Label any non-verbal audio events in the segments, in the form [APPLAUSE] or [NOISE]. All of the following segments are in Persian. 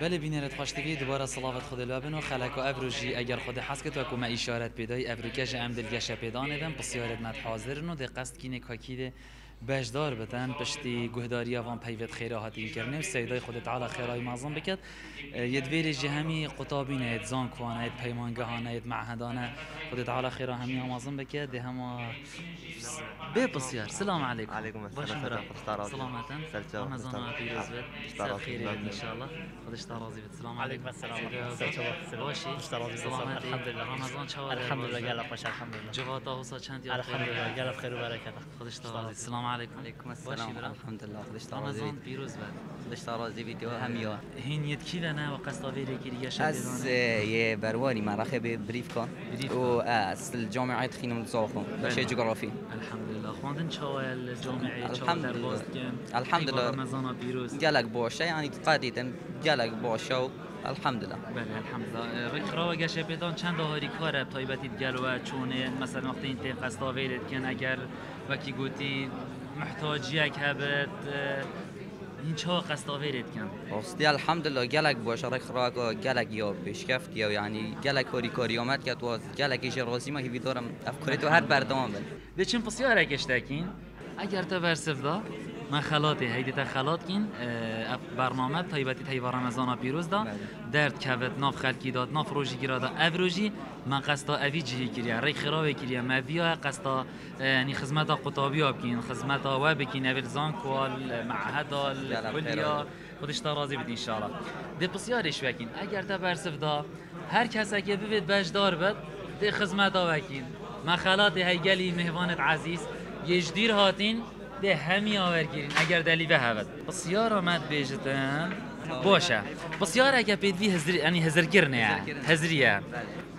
بله بینرت خوشتوی دوباره صلاوت خود لابن و خلک و افروجی اگر خود حس که تو اکو ما اشارت پیدای افریکش ام دلگش پیدا ندم بسیارت مد حاضر نو ده قصد کینه کاکیده بجدار بدن پشتی گهداری وان پیوت خیره هاتی کرنه. سیدای خود تعالی خیرای معظم بکد یدویر جهمی قطابینه زان کوانه پیمانگهانه معهدانه. خود تعالی خیره همی معظم بکد ده هما به بسیار سلام علیکم. علیکم السلام. باش برا سلام. پیروز بد سلام. سر خیری ان شاء الله خودش ترازی بد سلام عليكم السلام. اشتراضي سلامتی. الحمد لله رمضان چه الحمد لله قال خوش الحمد لله جواتا حوصا چند یا الحمد لله قال سلام علیکم عليكم. وعليكم السلام. الحمد لله خدش تا رمضان پیروز باد خدش تا رازی بیتی و همیا هین ید کی لنا و قصد بیلی أز یه برواری من رخه بریف کن و أز الجامعة خینم تصاخم بشه الحمد لله خواندن چاوه الجامعة چاوه در الحمد لله رمضان پیروز جلق باشه یعنی يعني قدیدن جلق باشه و الحمد لله بله الحمد لله آه، رخ و گش بدان چند هاری کار تایبتی گلو چونة مثلا وقتی این تقصد ویلت کن اگر وکی گوتی محتاجی یک هبت این چه قصدا ویلت کن؟ راستی الحمد لله قالك بوشة رك راكا قالك يا بشكفت يا يعني قالك هوري كوريومات كات واز قالك ايش راسي ما هي بيدورم افكاريتو هر بردام بل ده چین پسیاره کشتکین اگر تا برسف دا من خلاطی هیدی تا اه، اف برنامه تایبتی تایوا رمضان پیروز دا. درد کبت ناف خلکی داد ناف روژی گیرا دا. او روژی من قصدا اوی جهی کریه ری خراب کریه مویا قصدا اه، یعنی خدمت قطابی ها بکین خدمت و بکین اول زانکوال معهد خیرات. کلیا. خودش تا راضی بید انشاءالله. ده وکین اگر تا برسف دا هر کسی که ببید بجدار بد ده خدمت وکین من خلات هیگلی مهوانت عزیز. یجدیر هاتین. ده همی آورگیرین. اگر دلی به هود. بسیار آمد بیجتن باشه. بسیار اگر پیدوی هزر یعنی هزرگرنه هزریه.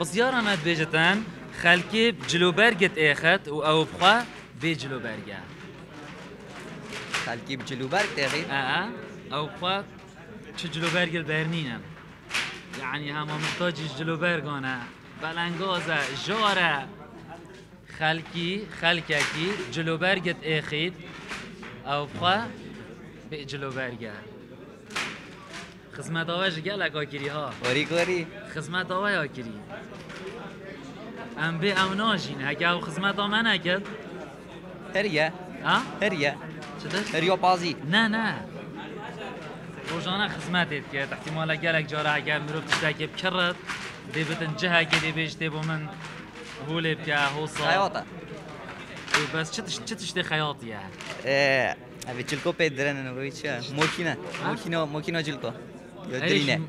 بسیار آمد بیجتن خلکی جلو برگت ایخت و او بخوا بی جلو برگه خلقي بجلو برك تاغي اه او بخوا چه جلو برگل برنینم یعنی همه محتاجی جلو برگانه بلنگازه جاره. خلکی خلککی جلو برگت ایخید او بخوا به جلو برگه خدمت آواش گلک آکری ها آوای آکری ام به او ناجین اگه او خدمت من اکد هريا ها؟ هريا چه داشت؟ هريا بازي نه نه. روزانه خدمتت کرد احتمالا گلک جاره اگر مروف تشتاکی بکرد دی بتن جهه که دی بیشتی من هولی بکه حوصا خياطة بس چه تش- چه تشتی خیاطیه ايه ابي جلكو بيدرن انا ويتشا موكينا موكينا موكينا جلكو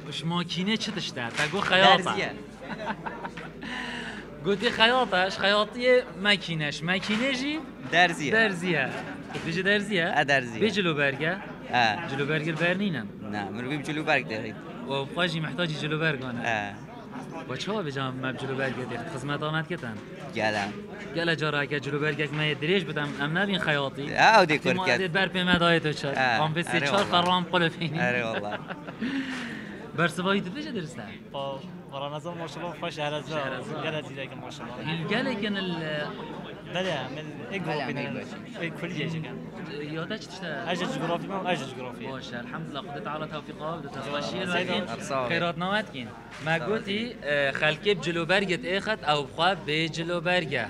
مش ماکینه چه تشته تگو خیاطه درزية گوتی خیاطش خیاطیه مکینش جی درزية درزیه بیجی درزیه اه درزية بیجلو برگه اه جلو برگل برنینم نعم من بيب جلو برك تاغي و خواجی محتاجی جلو برگانه اه و چه بجام مب جلو برگه دی خدمت آمد کتن قالم گله. جارا که جلو برگک من دریج بدم ام نبین خیاطی. ودي احتمال كوركات دید بر پیمه دای تو اه، آم بسی اره چار. فرام قلو فینی. اري والله. [LAUGHS] برسوایی تو بیجه درسته؟ با رمضان ما شاء الله خوش هرزا شهرزا. قال زيك ما شاء الله هیل گله کن بله من اقوى بين كل جيش كان يوداش تشتا اجج جغرافي ما اجج جغرافي باش الحمد لله قدرت على توفيقها قدرت تباشير خيرات نواتكين ما قلتي خلكي بجلو برقت اخت أو بخوا بجلو برقه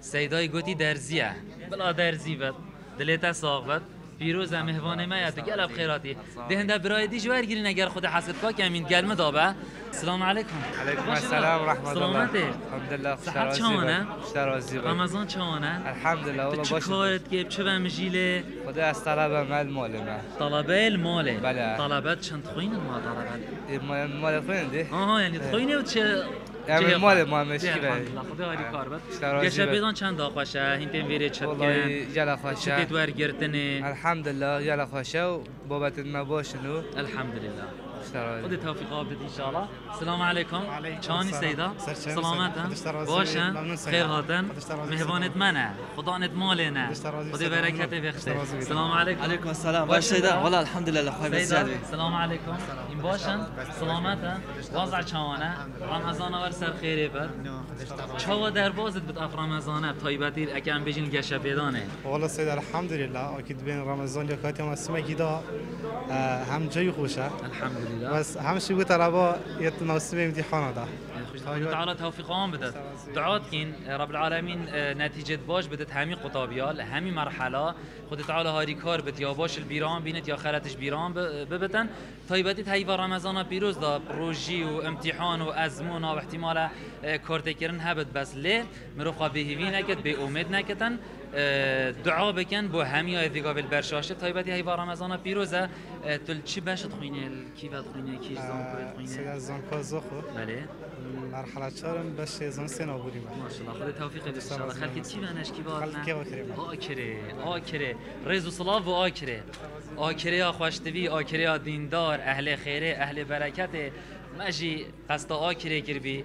سيداي قلتي درزيه بلا درزي بد دليتا صاغ بد پیروز مهوانه ما یاد گل اب خیراتی. دهنده برای دی جوار گیرین اگر خود حسد کا کمین گلمه دابه سلام علیکم. باشه السلام با. ورحمة الله. سلامته. الحمد لله صحت چونه؟ شرازی رمضان چونه الحمد لله تو والله چه باشه کارت که چه بمجیله خدا از طلب مال مال ما. طلبه الماله بله. طلبات چند خوین ما طلبات مال خوين ده آها یعنی خوینه و چه یعنی چه مال خواه؟ ما الحمدلله. خدا هری کار بد گشه. بیدان چند باشه هین تیم ویره چت والله کن جل چه خوشه تدور گرتنه الحمد لله يلا خوشه و بابت ما باشنو الحمدلله خود شرازی توفیق آبد انشاءالله سلام علیکم چانی سیدا سرچه سلامتن خودش ترازی. باشن ممنون سیدا. خیر هاتن خودش ترازی مهوانت منه. خدا نت مالنه خودش ترازی خدا سیدا. برکت ممنون. بخشه ترازی بیدن. سلام علیکم. عليكم السلام. باش سيدا سيدا. والله الحمد لله خوي بس سيدا زادي سلام. علیکم این باشن سلامتن وضع چوانه رمضان ور سر خیره بد چوا در بازت بد اف رمضانه؟ تایبتی اکم بجین گشه بدانه. والله سيد الحمد لله اكيد بين رمضان يا كاتي ما اسمه كده هم جاي خوشه. الحمد الحمدلله. بس شيء قلت طلبه يتناسب امتحان ده خوش خدا تعالی توفیق آن بدد دعات کن رب العالمین اه، نتیجه باش بدد همی قطابیال همی مرحله خود تعالی هاری کار بد یا باش البیران بینت یا خلتش بیران ب- ببتن. تایبتی تایوا رمضان پیروز دا. روژی و امتحان و ازمون و احتمال کرن هبد بس لی مروفا بهیوی نکد به امید نکتن. اه، دعا بکن با همی های دیگا بل برشاشه تایبتی هیوا رمضان پیروزه تل چی باشد خوینه کی بد خوینه کی زان سيد خوینه زانكو زخو بله. مرحلة شارم باش زان سنة بودي ماشاءالله خدا توفیق بده ان شاء الله خلکی کی بنش؟ کی باد خلکی آکره. آکره آکره. رز و صلاف و آکره. آکره خوشتوی آکره دیندار اهل خیره اهل برکت. مجی قصد آکره کربی.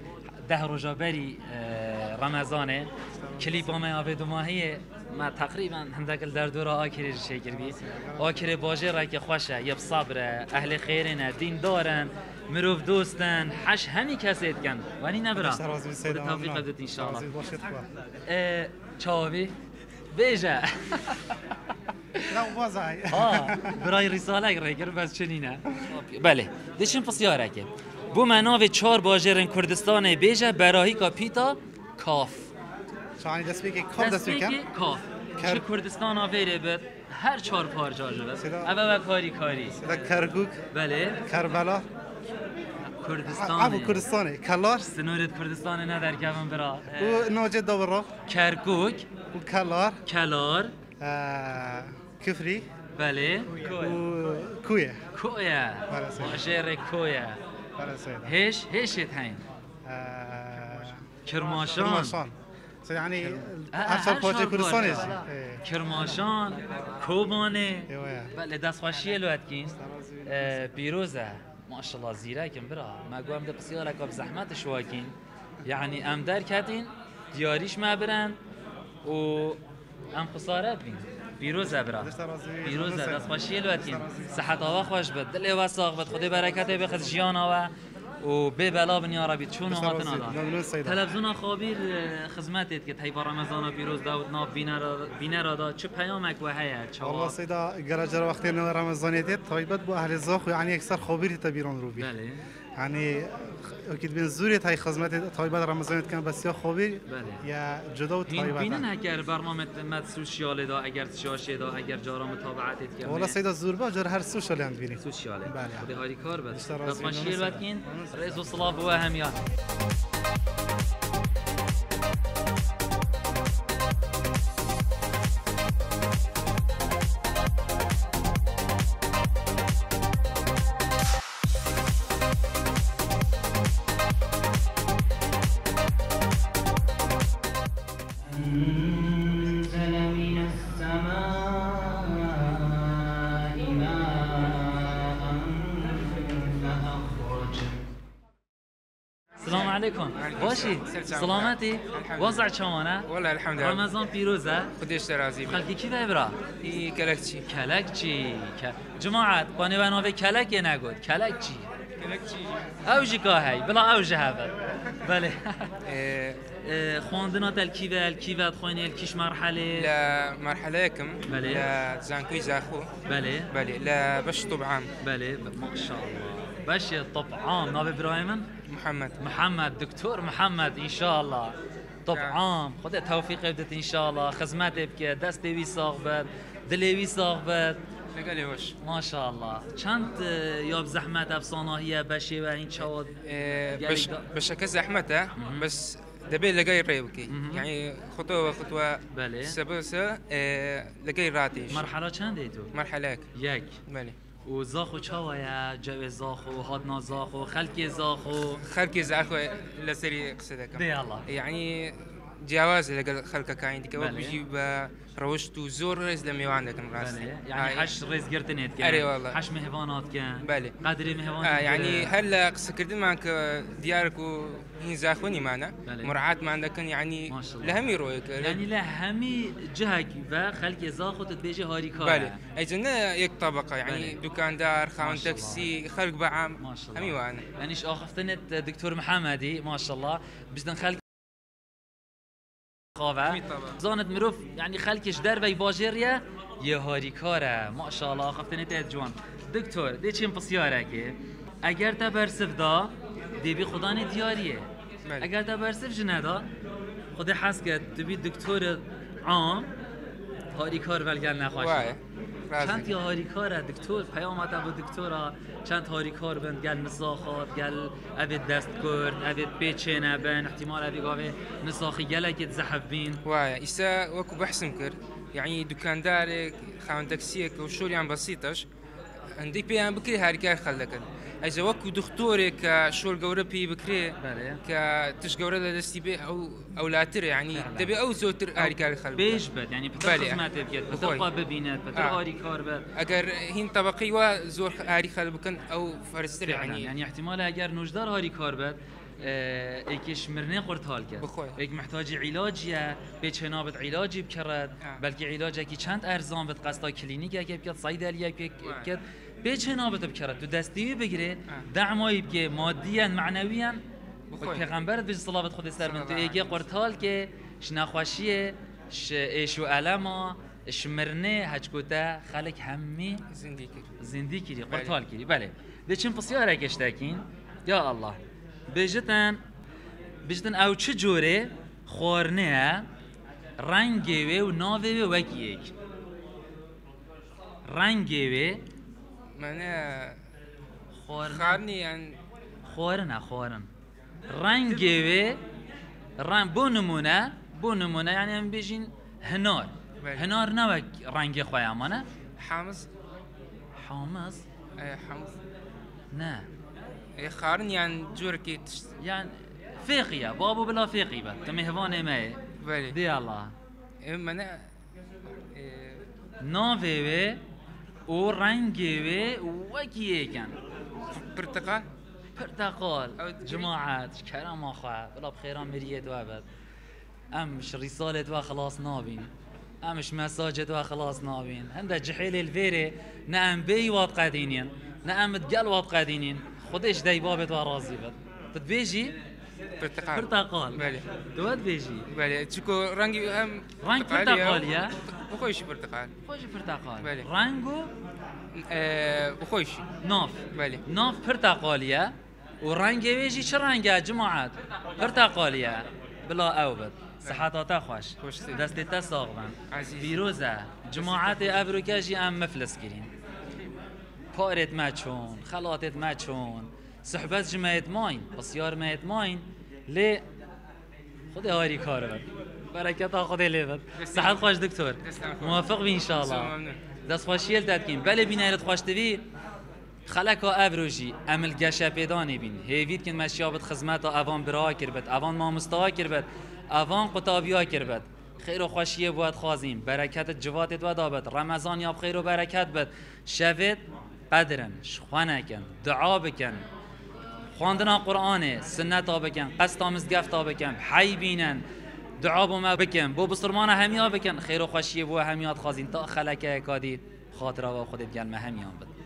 ده روزا بری اه، رمضانه. کلیپ ما آبه دو ماهیه ما تقریبا هندکل در دور آکره شی کربی آکره باجه را که خوشه یب صبره اهل خیرنه دیندارن مروف دوستن حش همی کسی کن ولی نبرا رازي سيد خدا توفیق بدید ان شاء الله باشد خوا اه، چاوی؟ [LAUGHS] آه برای رساله ریگر بس چنینه. بله دشین پسیاره که بو مناو چهار باجرن کردستان بیجا براهی کا پیتا کاف. شعني دست بيكم که کاف کردستان آویره بد هر چهار پارجا اوه و کاری کاری كركوك بله كربلاء کردستان عفو كردستاني كلاش سنورت کردستان نه در کفن برا اه، ونوجد دورو کرکوک وكالار کلار آه، كفري بله. باجر کویا بله سيدا هش هشت هین آه، کرماشان باجي شهر كردستاني باجه. إيه. کرماشان کوبانه بله دست خوشیه لوت کین اه، پیروزه ماشاءالله زیرکم برا ما گوام ده بسیار اکاب زحمت شواکین یعنی ام در کتین دیاریش ما برن و ام خسارت بین پیروزه برا پیروزه دست خوشیه لوت کین صحت آوا خوش بد دل و ساق بد خدا برکت بخد جیان آوا و به بلا بن یا ربی چون سیدا. تلویزیون خابیر اه، خدمتت که تیبا رمضان پیروز داود ناف بینه را دا چه پیامک و هیا چه والله سيدا جرجر وقت انه رمضان ديت طيبت بو اهل الزاخ يعني اكثر خبير تبيرون روبي بله. اكيد بين زوري هاي خدمات طيبت رمضان كان بس يا خبير بله. يا جدا این بینن وطيبت اگر برنامه مد سوشیال دا اگر شاشه دا اگر جارا متابعتت کرد والله سيدا زوربا جر هر سوشال عند بيني سوشیاله بله. خدا هاری کار دست راضی ماشیل رئیس و صلاف و اهمیت سلام علیکم. باشی؟ سلامتی؟ وضع چمانه؟ والله الحمد لله رمضان پیروزه؟ خودش راضی خلقی کی ببرا ای کلکچی. کلک چی ک- جماعت بانه بناوه کلک نگود؟ کلک چی کلکچی. اوجی که هی بلا اوجه هبل بله. آه، آه، خواندنا تل کیول کیوت خوینه کیش مرحله؟ لا مرحلة كم بله. لا زانكوي زاخو. بله. بله لا باش طبعا بله ما شاء الله باش طبعام ناب إبراهيم محمد. محمد دكتور محمد ان شاء الله طبعام خدا توفيق بدت ان شاء الله خدمت بك دست وی ساق بد دل وی بد. خیلی خوش. ماشاءالله. چند آه، یاب زحمت افسانه‌ای بشه و این چواد آه، بش بشكل زحمته آه. بس دبي لقاي ريوكي يعني خطوه خطوه بله. سبوسه لقاي راتيش مرحله چند تو؟ مرحله یک. بله. و زاخو چاویا جو زاخو هادنا زاخو خلکی زاخو. خلکی زاخو لسری قصدك بي الله. یعنی جواز اللي قال خلك كاين ديك بجيب روشتو زور ريز لم يو عندك آه، يعني آه، حش ريز قرتنيت كان والله. حش مهبانات كان. بالي قادري مهبانات آه يعني هلا قصد معك آه، ديارك وهين زاخوني معنا مرعات ما عندك يعني لهم شاء يعني لهم جهك فخلك زاخو تتبيجي هاري كارا. بالي اي جنة يك طبقة يعني دكاندار خاون تاكسي خلق بعام ما شاء الله. يعني همي يعني شو اخفتنت دكتور محمدي ما شاء الله. بجدن خلك طبعا. زانت مروف يعني خلقش دربي باجريا يا هاري كاره ما شاء الله اخفتنت جوان. دكتور دي چين بسيارك اگر تا برسف دا دیبی خدا نه دیاریه بله. اگر تا برسف جندا خود حس کرد تو بی دکتر عام هاری کار ولگل نخواهی وای. چند یاری هاریکار دکتور پیام آتا بود دکتورا چند هاریکار بند؟ گل مساخات گل اوید دست کرد اوید پیچه نبن احتمال اوید گاوه گله گلکت زحف بین. وای ایسا وکو بحثم کرد. يعني دكاندارك خاون تاكسيك وشغل يعني بسيطش عندي بيان کار هاريكار خلقن ئەجە وەکو دختۆرێک کە شۆر گەورە پێی بکرێ کە تش گەورە لە دەستی بێ ئەو ئەولاتر ینی دەبێ ئەو زۆتر ئاریکاری خەڵ بێژ بێت ینی ببینێت ئاریکار بێت ئەگەر هین تەبقی وە زۆر ئاری خەل بکەن ئەو فەرستر ینی ینی احتیمالە ئەگەر نوژدار ئاریکار بێت ايكش مرني قرت هالك ايك محتاج علاج يا بيتشنا بت علاجي بكرد بلكي علاجك كي چند ارزان بت قصدا كلينيك اگه بكت صيدليه بكت به چنابت بکرد. تو دستی بگیره. دعمایی بگه مادیان معنویان. پیغمبرت به صلوات خود سر من تو ایگه قرتال که ش ایشو علما شمرنه هجکوتا خلق همه زندگی. کرد زندگی کردی بله. قرتال کردی بله. ده چند پسیاره کشتکین یا الله. بجتن بجتن او چه جوره؟ خورنه رنگی و ناوی و وکی یک. رنگی و مانە خۆرخارنی یان خۆرە ناخۆرن ڕەنگێوێ ڕان بۆ نمونە بۆ نمونە یانیان بێژین هەنۆر هەنۆر نەوەک ڕەنگی خۆیانمانە حامز. حامز؟ نه خارن یان جوورکی تشت یان فێقیە بۆ بوو بلا فێقی بە دەمە هەوان ئێمەیە دیڵە ئێمە ناوێوێ فيقي بس كم هفاني ما بەێ دي الله منە نافي و رنگي وكي كان پرتقال برتقال أو- جماعات كرم اخوة بلا بخيران مريت وابد امش رسالة وخلاص نابين امش مساجد وخلاص نابين هندا جحيل الفيري نعم بي واد قادينين نعم تقل واد قادينين خدش داي بابت ورازي بد تتبيجي پرتقال برتقال بله. دوات بيجي. بله. چکو رنگی هم رنگ پرتقالیه؟ بخویش پرتقال خوش برتقال بله. رنگو اه، بخویش. ناف. بله. ناف برتقالية ورنگ ويجي چه رنگه جماعت؟ برتقالية بلا او بد. صحتاتا خوش. سید. دستتا ساغبن. بیروزه. جماعت ابروکاجی ام مفلس کرین پارت مچون خلاتت مچون. صحبت جمعت ماین. بسیار مایت ماین. لی خود هاری کار برکت خود لی بد صحت خوش دکتر. موافق بی انشاءالله. دست خوشیل دادکین بله بینایت خوش دوی. خلکا ابروجی. عمل گشه پیدانی بین. هیوید کن مشیابت خدمت اوان برا کربت اوان مامستا کربت اوان قطابیا کربت خیر و خوشیه بود خوازیم. برکت جواتت و دابت رمضان یاب خیر و برکت بد. شوید قدرن شخوانه کن دعا بکن. خواندنا قرآنه سنت بکن قصد ها بکن حی بینن دعا بو ما بکن بو بسرمان همیا بکن خیر و خوشیه بو همیات خوازین تا خلکه کادی خاطره و خودت گل همیان بد